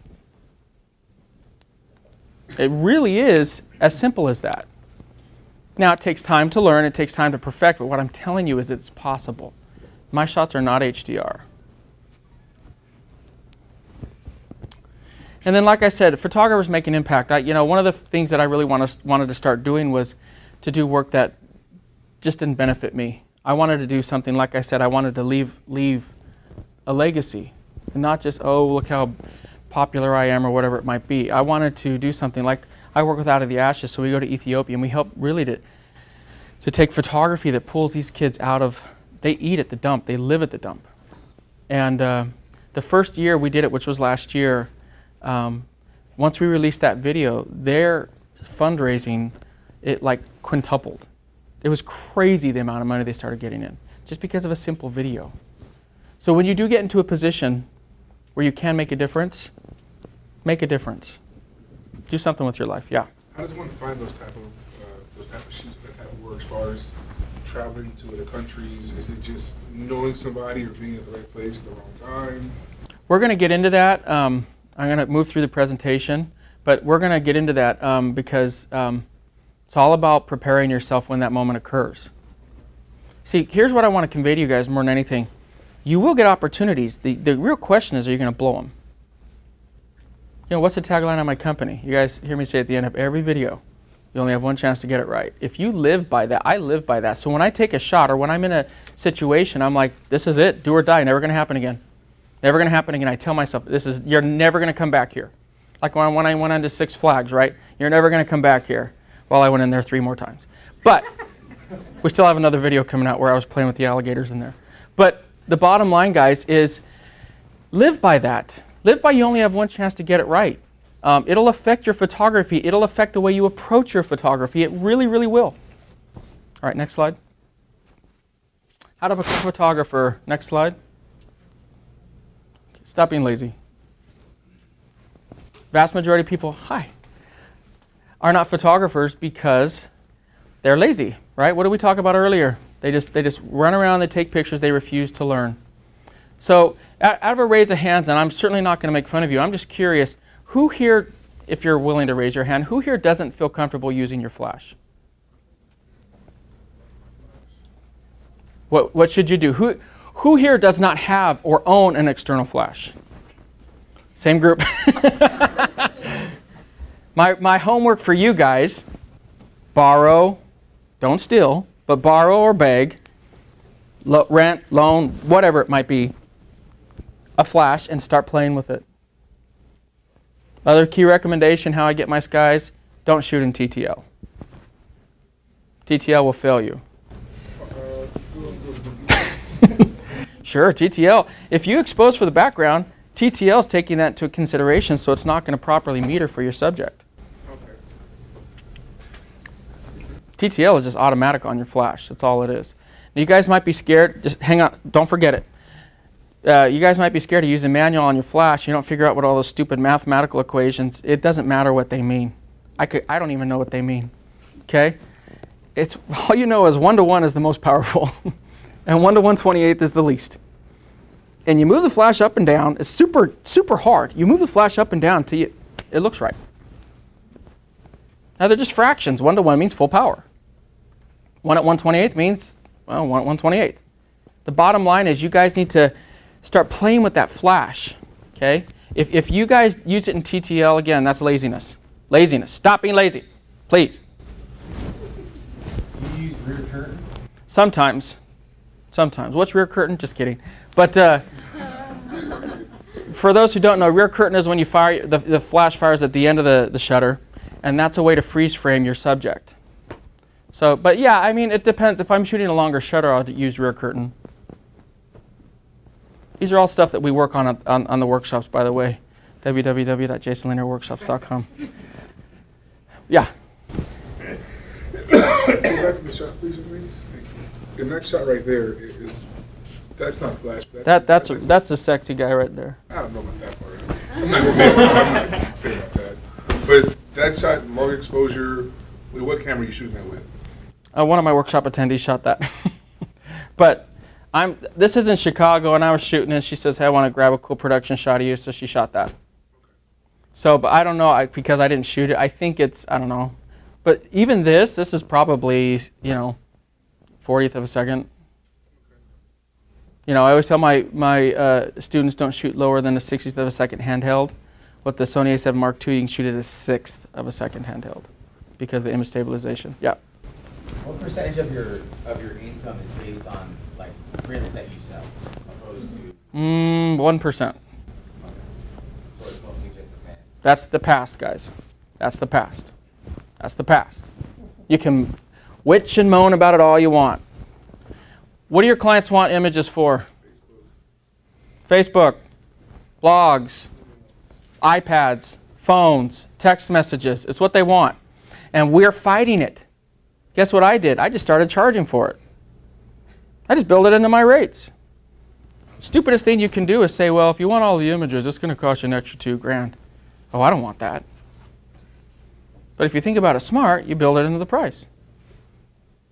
It really is as simple as that. Now, it takes time to learn, it takes time to perfect, but what I'm telling you is it's possible. My shots are not HDR. And then, like I said, photographers make an impact. I, you know, one of the things that I really want to, wanted to start doing was to do work that just didn't benefit me. I wanted to do something, like I said, I wanted to leave, leave a legacy. And not just, oh, look how popular I am or whatever it might be. I wanted to do something like I work with Out of the Ashes, so we go to Ethiopia and we help really to, to take photography that pulls these kids out of, they eat at the dump, they live at the dump. And uh, the first year we did it, which was last year, um, once we released that video, their fundraising, it like quintupled. It was crazy the amount of money they started getting in just because of a simple video. So when you do get into a position where you can make a difference, make a difference. Do something with your life. Yeah.
How does one find those type of uh, those type of shoots, that type of work, as far as traveling to other countries? Is it just knowing somebody or being at the right place at the wrong time?
We're going to get into that. Um, I'm going to move through the presentation, but we're going to get into that um, because um, it's all about preparing yourself when that moment occurs. See, here's what I want to convey to you guys more than anything. You will get opportunities. The, the real question is, are you going to blow them? You know, what's the tagline on my company? You guys hear me say at the end of every video, you only have one chance to get it right. If you live by that, I live by that. So when I take a shot or when I'm in a situation, I'm like, this is it, do or die, never going to happen again. Never going to happen again. I tell myself, this is, you're never going to come back here. Like when, I went into Six Flags, right? You're never going to come back here. Well, I went in there three more times. But we still have another video coming out where I was playing with the alligators in there. But the bottom line, guys, is live by that. Live by you only have one chance to get it right. Um, it'll affect your photography. It'll affect the way you approach your photography. It really, really will. All right, next slide. How to become a photographer. Next slide. Stop being lazy. Vast majority of people, hi, are not photographers because they're lazy, right? What did we talk about earlier? They just, they just run around, they take pictures, they refuse to learn. So out of a raise of hands, and I'm certainly not going to make fun of you, I'm just curious, who here, if you're willing to raise your hand, who here doesn't feel comfortable using your flash? What, what should you do? Who, who here does not have or own an external flash? Same group. my, my homework for you guys borrow, don't steal, but borrow or beg, lo- rent, loan, whatever it might be, a flash and start playing with it. Other key recommendation how I get my skies don't shoot in TTL. TTL will fail you. sure, TTL. If you expose for the background, TTL is taking that into consideration, so it's not going to properly meter for your subject. TTL is just automatic on your flash. That's all it is. Now, you guys might be scared. Just hang on. Don't forget it. Uh, you guys might be scared to use a manual on your flash. You don't figure out what all those stupid mathematical equations. It doesn't matter what they mean. I could. I don't even know what they mean. Okay. It's all you know is one to one is the most powerful, and one to one twenty eighth is the least. And you move the flash up and down. It's super super hard. You move the flash up and down until you, it looks right. Now they're just fractions. One to one means full power. 1 at 128th means, well, 1 at 128th. The bottom line is you guys need to start playing with that flash, okay? If, if you guys use it in TTL, again, that's laziness. Laziness. Stop being lazy, please.
You use rear curtain?
Sometimes. Sometimes. What's rear curtain? Just kidding. But uh, for those who don't know, rear curtain is when you fire, the, the flash fires at the end of the, the shutter, and that's a way to freeze frame your subject. So, but yeah, I mean, it depends. If I'm shooting a longer shutter, I'll use rear curtain. These are all stuff that we work on on, on the workshops, by the way. www.jasonlanierworkshops.com. Yeah.
Go back to the shot, please. And that shot right there is, that's not flash. That's,
That that's a, that's a sexy guy right there.
I don't know about that part. I'm not able to, I'm not saying about that. But that shot, long exposure, what camera are you shooting that with?
Uh, one of my workshop attendees shot that. but I'm this is in Chicago, and I was shooting, and she says, "Hey, I want to grab a cool production shot of you," so she shot that. So, but I don't know I, because I didn't shoot it. I think it's I don't know, but even this, this is probably you know, 40th of a second. You know, I always tell my my uh, students don't shoot lower than a 60th of a second handheld. With the Sony A7 Mark II, you can shoot at a sixth of a second handheld because of the image stabilization. Yeah.
What percentage of your of your income is based on prints that you sell, opposed to?
Mm, one percent.
So it's mostly
That's the past, guys. That's the past. That's the past. You can witch and moan about it all you want. What do your clients want images for? Facebook, blogs, iPads, phones, text messages. It's what they want. And we're fighting it. Guess what I did? I just started charging for it. I just build it into my rates. Stupidest thing you can do is say, well, if you want all the images, it's going to cost you an extra two grand. Oh, I don't want that. But if you think about it smart, you build it into the price.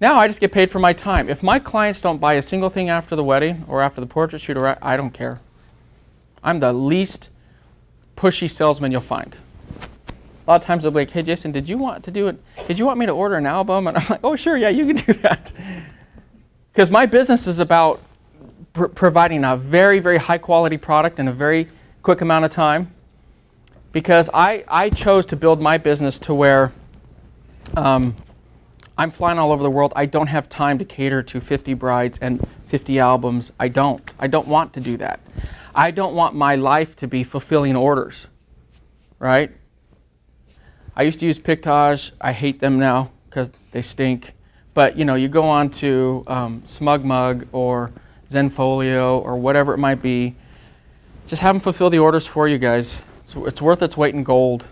Now I just get paid for my time. If my clients don't buy a single thing after the wedding or after the portrait shoot, I don't care. I'm the least pushy salesman you'll find. A lot of times they'll be like, "Hey Jason, did you want to do it? Did you want me to order an album?" And I'm like, "Oh sure, yeah, you can do that." Because my business is about pr providing a very, very high quality product in a very quick amount of time. Because I, I chose to build my business to where um, I'm flying all over the world. I don't have time to cater to 50 brides and 50 albums. I don't. I don't want to do that. I don't want my life to be fulfilling orders, right? I used to use Pictage. I hate them now because they stink. But you know, you go on to um, SmugMug or Zenfolio or whatever it might be. Just have them fulfill the orders for you guys. So it's worth its weight in gold.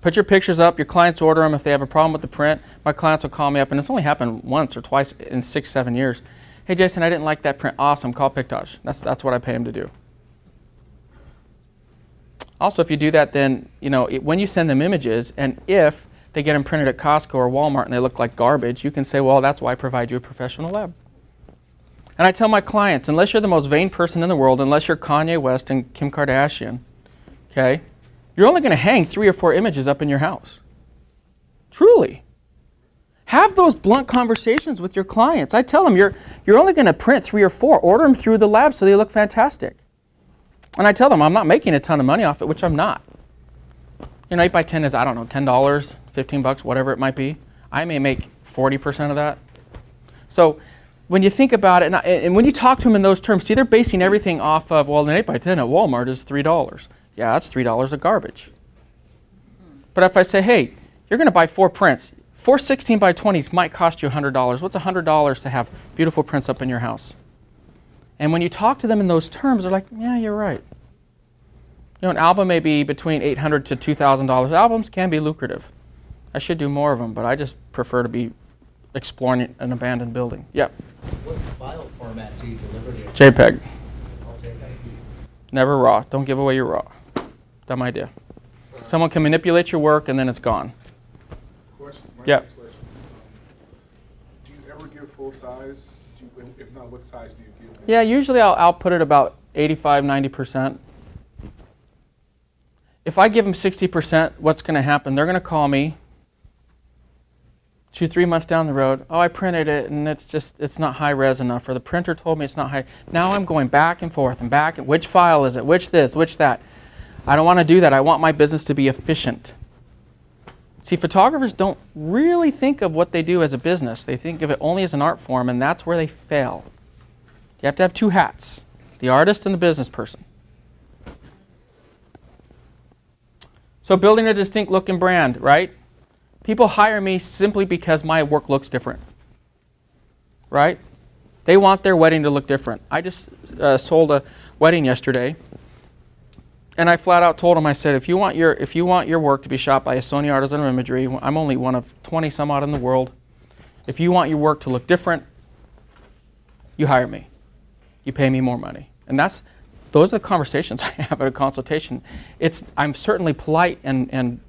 Put your pictures up, your clients order them. If they have a problem with the print, my clients will call me up, and it's only happened once or twice in six, seven years. Hey, Jason, I didn't like that print. Awesome, call Pictage. That's, that's what I pay them to do. Also, if you do that, then, you know, it, when you send them images, and if they get them printed at Costco or Walmart and they look like garbage, you can say, well, that's why I provide you a professional lab. And I tell my clients, unless you're the most vain person in the world, unless you're Kanye West and Kim Kardashian, okay, you're only going to hang three or four images up in your house. Truly. Have those blunt conversations with your clients. I tell them you're, you're only going to print three or four. Order them through the lab so they look fantastic. And I tell them I'm not making a ton of money off it, which I'm not. You know, 8 by 10 is, I don't know, $10, 15 bucks, whatever it might be. I may make 40% of that. So when you think about it, and, and, when you talk to them in those terms, see, they're basing everything off of, well, an 8 by 10 at Walmart is $3. Yeah, that's $3 of garbage. But if I say, hey, you're going to buy four prints, four 16 by 20s might cost you $100. What's $100 to have beautiful prints up in your house? And when you talk to them in those terms, they're like, yeah, you're right. You know, an album may be between 800 to $2,000. Albums can be lucrative. I should do more of them, but I just prefer to be exploring an abandoned building. Yep.
What file format do you deliver to?
JPEG. Never RAW. Don't give away your RAW. Dumb idea. Someone can manipulate your work and then it's gone.
Question.
Yeah.
Question. Um, do you ever give full size? Do you, if not, what size do you give?
Yeah, usually I'll output it about 85, 90%. If I give them 60%, what's going to happen? They're going to call me two, three months down the road. Oh, I printed it and it's just, it's not high res enough. Or the printer told me it's not high. Now I'm going back and forth and back. Which file is it? Which this? Which that? I don't want to do that. I want my business to be efficient. See, photographers don't really think of what they do as a business. They think of it only as an art form, and that's where they fail. You have to have two hats the artist and the business person. So, building a distinct look and brand, right? People hire me simply because my work looks different, right? They want their wedding to look different. I just uh, sold a wedding yesterday, and I flat out told them, I said, if you want your if you want your work to be shot by a Sony Artisan of Imagery, I'm only one of 20 some odd in the world. If you want your work to look different, you hire me. You pay me more money, and that's those are the conversations I have at a consultation. It's I'm certainly polite and and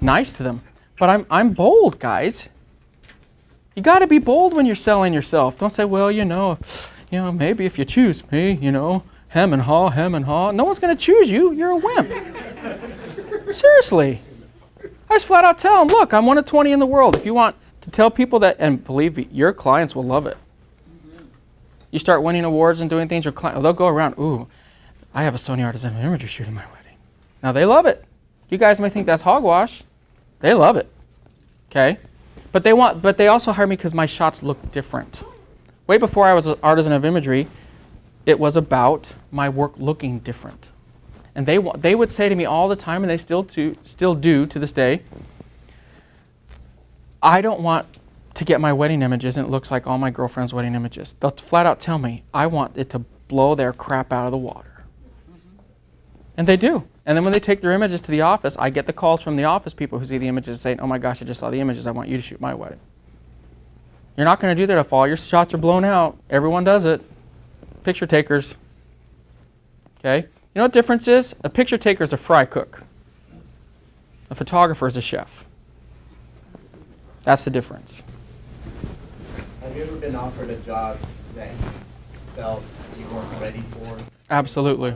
nice to them, but I'm I'm bold, guys. You got to be bold when you're selling yourself. Don't say, well, you know, you know, maybe if you choose me, you know, hem and haw, hem and haw. No one's going to choose you. You're a wimp. Seriously. I just flat out tell them, look, I'm one of 20 in the world. If you want to tell people that, and believe me, your clients will love it. You start winning awards and doing things, your client, they'll go around, ooh, I have a Sony Artisan Imagery shooting my wedding. Now they love it. You guys may think that's hogwash. They love it. Okay? But they want but they also hire me because my shots look different. Way before I was an artisan of imagery, it was about my work looking different. And they, they would say to me all the time, and they still, to, still do to this day, I don't want to get my wedding images and it looks like all my girlfriend's wedding images. They'll flat out tell me, I want it to blow their crap out of the water. And they do. And then when they take their images to the office, I get the calls from the office people who see the images saying, oh my gosh, I just saw the images. I want you to shoot my wedding. You're not going to do that if all your shots are blown out. Everyone does it. Picture takers. Okay? You know what difference is? A picture taker is a fry cook. A photographer is a chef. That's the difference.
Have you ever been offered a job that you felt you weren't ready for?
Absolutely.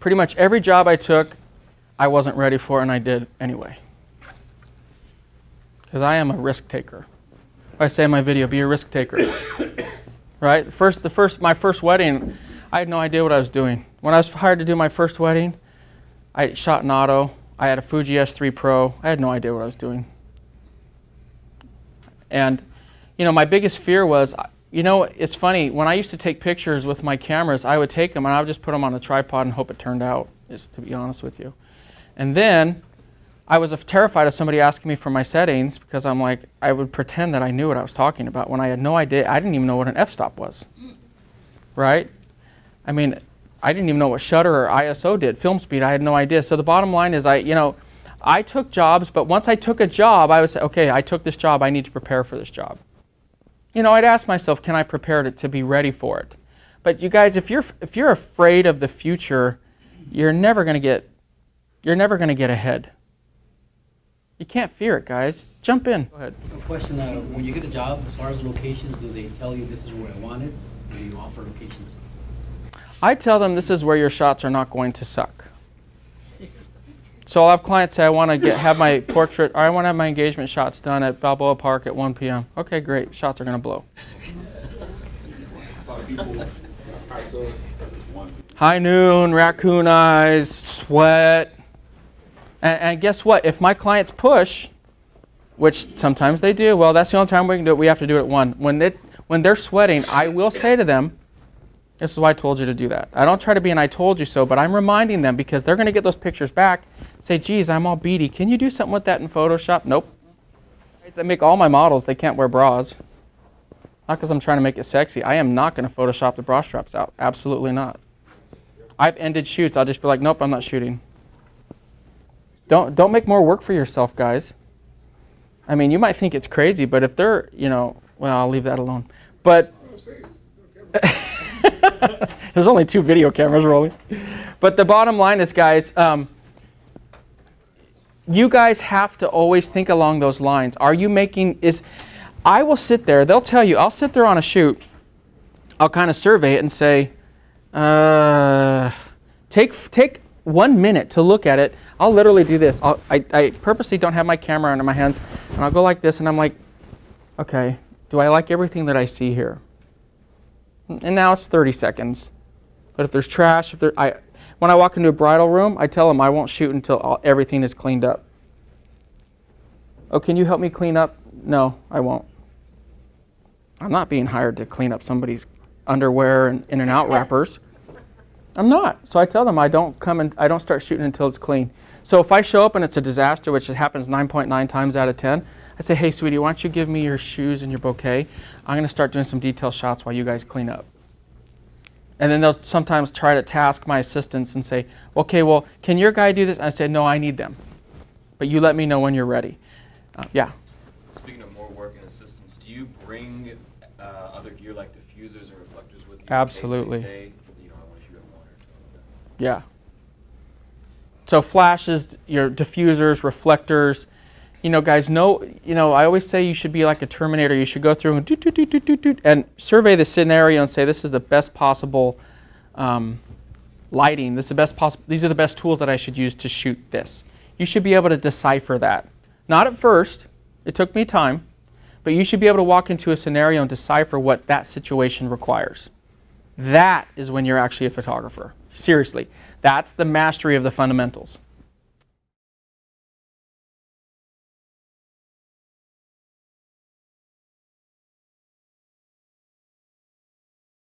Pretty much every job I took, I wasn't ready for, and I did anyway. Because I am a risk taker. I say in my video, be a risk taker. right? First, the first, my first wedding, I had no idea what I was doing. When I was hired to do my first wedding, I shot an auto. I had a Fuji S3 Pro. I had no idea what I was doing. And, you know, my biggest fear was, you know, it's funny, when I used to take pictures with my cameras, I would take them and I would just put them on a tripod and hope it turned out, just to be honest with you. And then I was terrified of somebody asking me for my settings because I'm like, I would pretend that I knew what I was talking about when I had no idea. I didn't even know what an f-stop was. Right? I mean, I didn't even know what shutter or ISO did. Film speed, I had no idea. So the bottom line is I, you know, I took jobs, but once I took a job, I would say, okay, I took this job, I need to prepare for this job. You know, I'd ask myself, can I prepare to, to be ready for it? But you guys, if you're if you're afraid of the future, you're never going to get you're never going to get ahead. You can't fear it, guys. Jump in. Go ahead.
A question, uh, when you get a job, as far as locations, do they tell you this is where I want it? Or do you offer locations?
I tell them this is where your shots are not going to suck. So I'll have clients say, I want to get have my portrait, or I want to have my engagement shots done at Balboa Park at 1 p.m. Okay, great. Shots are going to blow. High noon, raccoon eyes, sweat. And, and guess what? If my clients push, which sometimes they do, well, that's the only time we can do it. We have to do it at 1. When, it, when they're sweating, I will say to them, this is why I told you to do that. I don't try to be an I told you so, but I'm reminding them because they're going to get those pictures back. Say, geez, I'm all beady. Can you do something with that in Photoshop? Nope. I make all my models, they can't wear bras. Not because I'm trying to make it sexy. I am not going to Photoshop the bra straps out. Absolutely not. I've ended shoots. I'll just be like, nope, I'm not shooting. Don't, don't make more work for yourself, guys. I mean, you might think it's crazy, but if they're, you know, well, I'll leave that alone. But there's only two video cameras rolling. But the bottom line is, guys, um, you guys have to always think along those lines. Are you making is I will sit there, they'll tell you, I'll sit there on a shoot, I'll kind of survey it and say, uh, take take one minute to look at it. I'll literally do this. I'll, I, I purposely don't have my camera under my hands, and I'll go like this, and I'm like, okay, do I like everything that I see here? And now it's 30 seconds. But if there's trash, if there, I, when I walk into a bridal room, I tell them I won't shoot until all, everything is cleaned up. Oh, can you help me clean up? No, I won't. I'm not being hired to clean up somebody's underwear and In-N-Out wrappers. I'm not. So I tell them I don't come and I don't start shooting until it's clean. So if I show up and it's a disaster, which happens 9.9 times out of 10, I say, hey, sweetie, why don't you give me your shoes and your bouquet? I'm going to start doing some detail shots while you guys clean up. And then they'll sometimes try to task my assistants and say, okay, well, can your guy do this? And I say, no, I need them. But you let me know when you're ready. Uh, yeah.
Speaking of more work and assistance, do you bring uh, other gear like diffusers or reflectors with you?
Absolutely.
In case they say, you know, I want to shoot at one or two.
Yeah. So flashes, your diffusers, reflectors. You know, guys, know, you know, I always say you should be like a Terminator. You should go through and, doot, doot, doot, doot, doot, doot, and survey the scenario and say this is the best possible um, lighting. This is the best possible. These are the best tools that I should use to shoot this. You should be able to decipher that. Not at first. It took me time, but you should be able to walk into a scenario and decipher what that situation requires. That is when you're actually a photographer. Seriously, that's the mastery of the fundamentals.